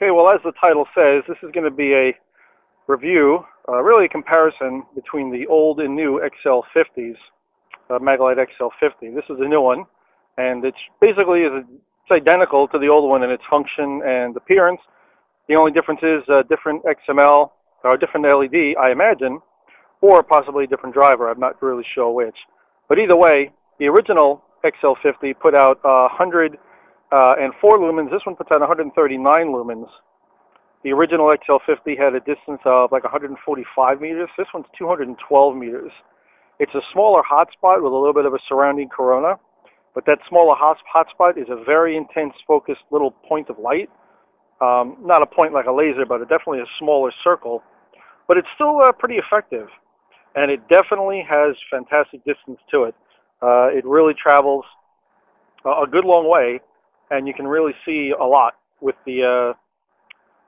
Okay, well, as the title says, this is going to be a review, uh, really a comparison between the old and new XL50s, uh, Maglite XL50. This is the new one, and it's basically it's identical to the old one in its function and appearance. The only difference is a different XML or a different LED, I imagine, or possibly a different driver. I'm not really sure which. But either way, the original XL50 put out uh, 100 uh, and 4 lumens. This one puts out 139 lumens. The original XL50 had a distance of like 145 meters. This one's 212 meters. It's a smaller hotspot with a little bit of a surrounding corona, but that smaller hotspot is a very intense focused little point of light. Um, not a point like a laser, but a, definitely a smaller circle. But it's still uh, pretty effective, and it definitely has fantastic distance to it. Uh, it really travels a good long way, and you can really see a lot with the uh,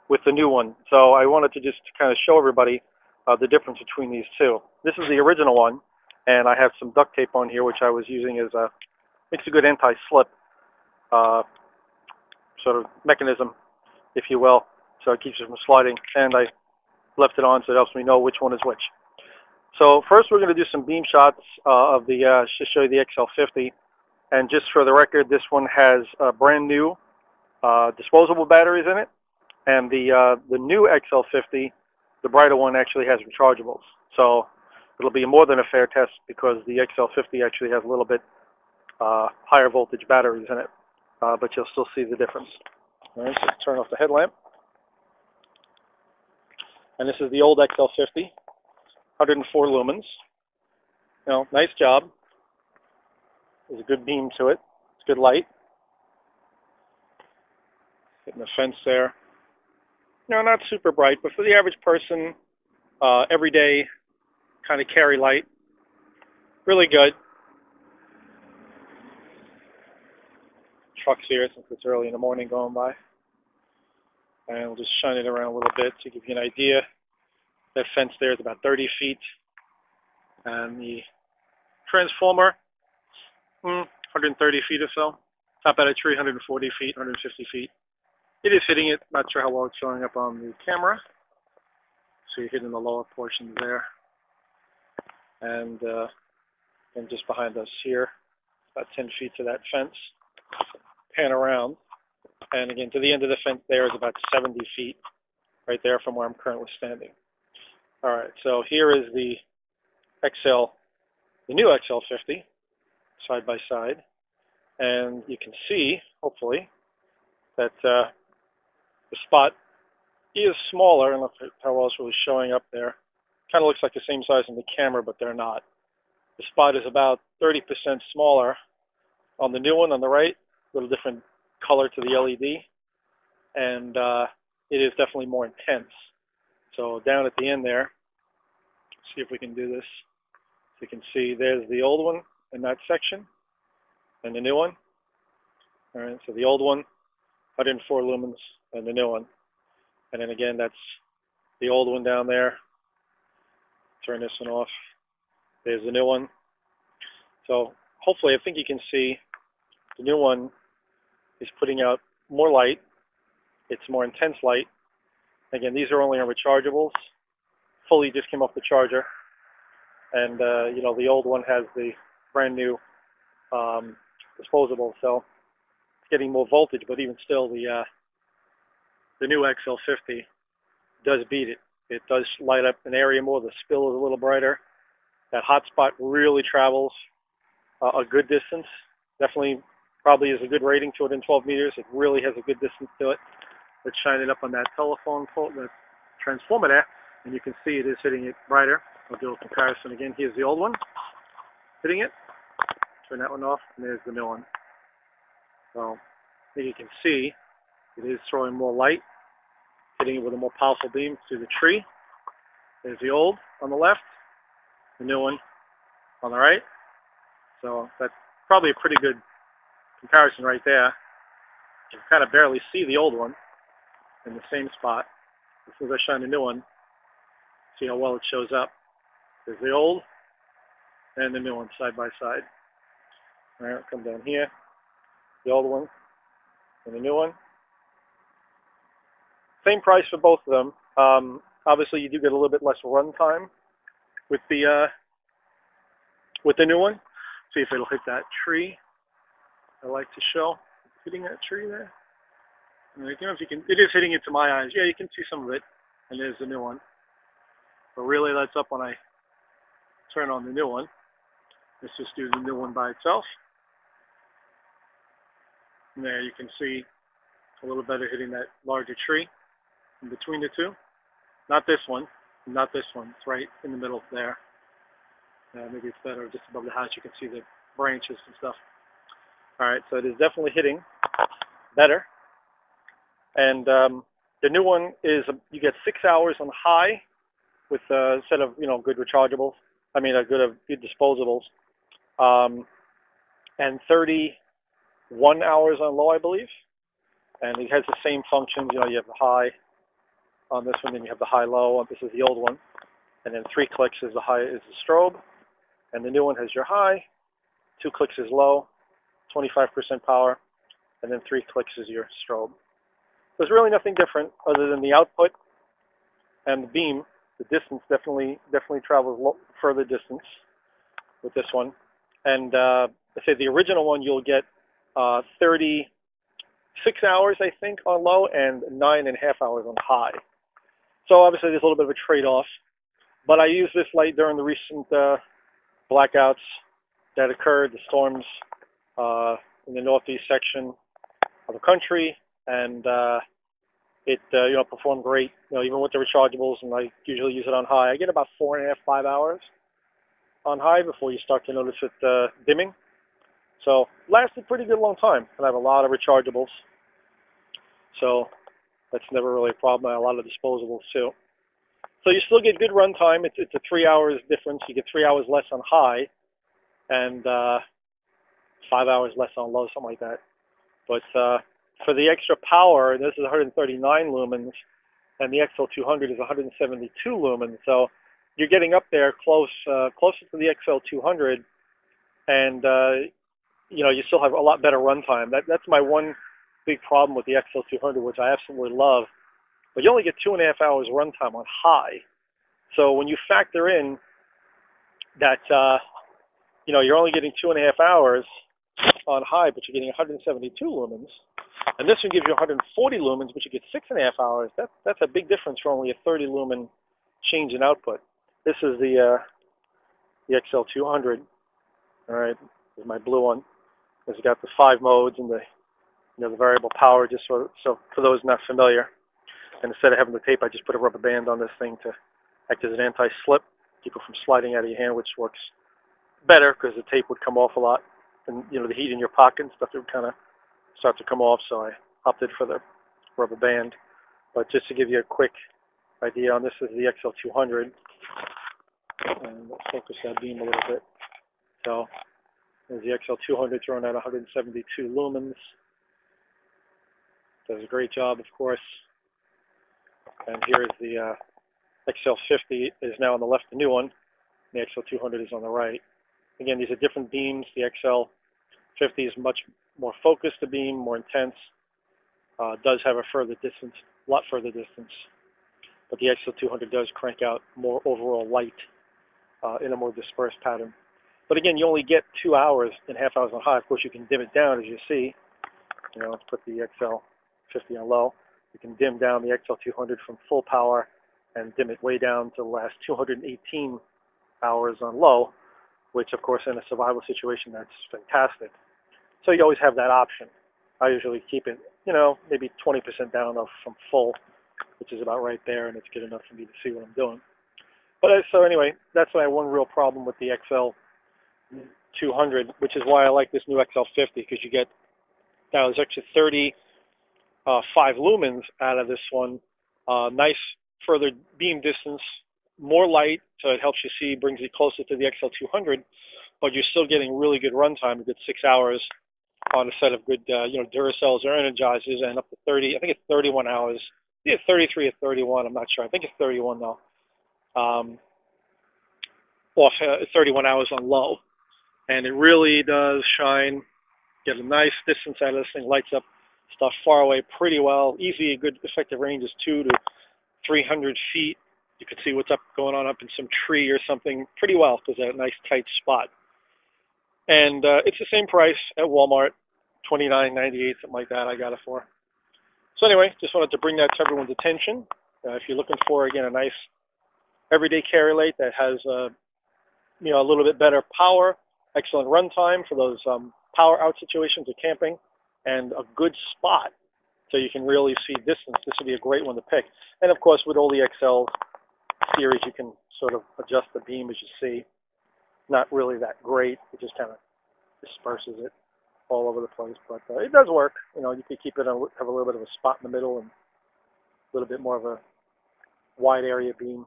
with the new one. So I wanted to just kind of show everybody uh, the difference between these two. This is the original one, and I have some duct tape on here, which I was using as a makes a good anti-slip uh, sort of mechanism, if you will, so it keeps it from sliding. And I left it on so it helps me know which one is which. So first we're going to do some beam shots uh, of the, uh, to show you the XL50. And just for the record, this one has uh, brand new uh, disposable batteries in it. And the, uh, the new XL50, the brighter one, actually has rechargeables. So it'll be more than a fair test because the XL50 actually has a little bit uh, higher voltage batteries in it. Uh, but you'll still see the difference. All right, so turn off the headlamp. And this is the old XL50, 104 lumens. You know, nice job. There's a good beam to it. It's good light. Getting the fence there. No, not super bright, but for the average person, uh, everyday kind of carry light. Really good. Trucks here since it's early in the morning going by. And we'll just shine it around a little bit to give you an idea. That fence there is about 30 feet. And the transformer mm, 130 feet or so. Top out at 340 feet, 150 feet. It is hitting it. Not sure how well it's showing up on the camera. So you're hitting the lower portions there. And, uh, and just behind us here, about 10 feet to that fence. Pan around. And again, to the end of the fence there is about 70 feet right there from where I'm currently standing. All right, so here is the XL, the new XL50 side by side. And you can see, hopefully, that uh, the spot is smaller. I don't know how it's really showing up there. Kind of looks like the same size in the camera, but they're not. The spot is about 30% smaller on the new one on the right, a little different color to the LED, and uh, it is definitely more intense. So down at the end there, see if we can do this. So you can see there's the old one, in that section and the new one. All right, so the old one, 104 lumens, and the new one. And then again, that's the old one down there. Turn this one off. There's the new one. So hopefully, I think you can see the new one is putting out more light. It's more intense light. Again, these are only on rechargeables. Fully just came off the charger. And, uh, you know, the old one has the brand new um, disposable, so it's getting more voltage. But even still, the uh, the new XL50 does beat it. It does light up an area more. The spill is a little brighter. That hotspot really travels uh, a good distance. Definitely, probably is a good rating, 212 meters. It really has a good distance to it. Let's shine it up on that telephone pole, the transformer there, and you can see it is hitting it brighter. I'll do a comparison again. Here's the old one hitting it. Turn that one off, and there's the new one. So, as you can see, it is throwing more light, hitting it with a more powerful beam through the tree. There's the old on the left, the new one on the right. So that's probably a pretty good comparison right there. You can kind of barely see the old one in the same spot. As soon as I shine the new one, see how well it shows up. There's the old, and the new one side by side. All right, come down here, the old one and the new one. same price for both of them. Um, obviously, you do get a little bit less run time with the uh, with the new one. See if it'll hit that tree. I like to show hitting that tree there. I don't know if you can. It is hitting it to my eyes. Yeah, you can see some of it. And there's the new one. But really, that's up when I turn on the new one. Let's just do the new one by itself. And there you can see a little better hitting that larger tree in between the two. Not this one, not this one. It's right in the middle there. Uh, maybe it's better just above the house. You can see the branches and stuff. All right, so it is definitely hitting better. And um, the new one is you get six hours on high with a set of you know good rechargeables. I mean, a good of good disposables, um, and 31 hours on low, I believe. And it has the same functions. You know, you have the high on this one, then you have the high low. This is the old one, and then three clicks is the high is the strobe, and the new one has your high, two clicks is low, 25% power, and then three clicks is your strobe. There's really nothing different other than the output and the beam. The distance definitely definitely travels further distance with this one. And uh, I say the original one you'll get uh, 36 hours I think on low and nine and a half hours on high. So obviously there's a little bit of a trade-off. But I used this light during the recent uh, blackouts that occurred, the storms uh, in the northeast section of the country, and uh, it uh, you know performed great. You know, even with the rechargeables, and I usually use it on high. I get about four and a half, five hours on high before you start to notice it uh, dimming. So lasted pretty good long time, and I have a lot of rechargeables. So that's never really a problem. I have a lot of disposables too. So you still get good run time. It's it's a three hours difference. You get three hours less on high, and uh, five hours less on low, something like that. But uh, for the extra power, this is 139 lumens, and the XL200 is 172 lumens. So you're getting up there close, uh, closer to the XL200, and uh, you know you still have a lot better runtime. That that's my one big problem with the XL200, which I absolutely love. But you only get two and a half hours runtime on high. So when you factor in that uh, you know you're only getting two and a half hours on high, but you're getting 172 lumens and this one gives you 140 lumens, but you get six and a half hours. That's that's a big difference for only a 30 lumen change in output. This is the uh, the XL200. All right, this is my blue one. It's got the five modes and the you know the variable power. Just so so for those not familiar, and instead of having the tape, I just put a rubber band on this thing to act as an anti-slip, keep it from sliding out of your hand, which works better because the tape would come off a lot, and you know the heat in your pocket and stuff. It would kind of start to come off, so I opted for the rubber band. But just to give you a quick idea on this is the XL200. And focus that beam a little bit. So there's the XL200 thrown at 172 lumens. Does a great job, of course. And here is the uh, XL50 is now on the left, the new one. The XL200 is on the right. Again, these are different beams. The XL50 is much more focused the beam, more intense, uh, does have a further distance, a lot further distance. But the XL200 does crank out more overall light uh, in a more dispersed pattern. But again, you only get two hours and half hours on high. Of course, you can dim it down as you see. You know, put the XL50 on low. You can dim down the XL200 from full power and dim it way down to the last 218 hours on low, which of course in a survival situation, that's fantastic. So you always have that option. I usually keep it, you know, maybe 20% down from full, which is about right there, and it's good enough for me to see what I'm doing. But uh, so anyway, that's my one real problem with the XL 200, which is why I like this new XL50 because you get now there's actually 30 uh, five lumens out of this one. Uh, nice further beam distance, more light, so it helps you see, brings you closer to the XL200, but you're still getting really good runtime, a good six hours on a set of good, uh, you know, Duracells or Energizers, and up to 30. I think it's 31 hours. Yeah, 33 or 31. I'm not sure. I think it's 31 though. Um, off uh, 31 hours on low, and it really does shine. Get a nice distance out of this thing. Lights up stuff far away pretty well. Easy, a good effective range is two to 300 feet. You can see what's up going on up in some tree or something pretty well because it's a nice tight spot. And uh, it's the same price at Walmart, twenty nine ninety eight, something like that. I got it for. So anyway, just wanted to bring that to everyone's attention. Uh, if you're looking for again a nice everyday carry light that has uh, you know a little bit better power, excellent runtime for those um, power out situations of camping, and a good spot so you can really see distance. This would be a great one to pick. And of course, with all the XL series, you can sort of adjust the beam as you see. Not really that great. It just kind of disperses it all over the place, but uh, it does work. You know, you can keep it a, have a little bit of a spot in the middle and a little bit more of a wide area beam.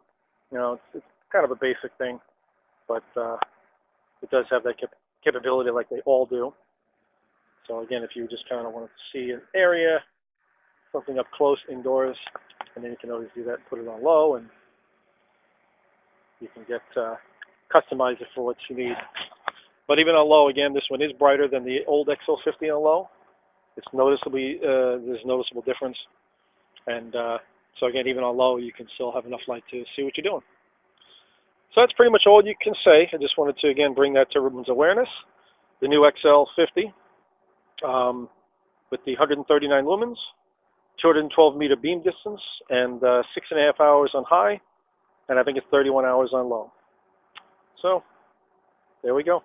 You know, it's, it's kind of a basic thing, but uh, it does have that cap- capability like they all do. So again, if you just kind of want to see an area, something up close indoors, and then you can always do that, put it on low, and you can get uh, customize it for what you need. But even on low, again, this one is brighter than the old XL50 on low. It's noticeably uh, there's noticeable difference, and uh, so again, even on low, you can still have enough light to see what you're doing. So that's pretty much all you can say. I just wanted to again bring that to everyone's awareness. The new XL50 um, with the 139 lumens, 212 meter beam distance, and uh, six and a half hours on high, and I think it's 31 hours on low. So there we go.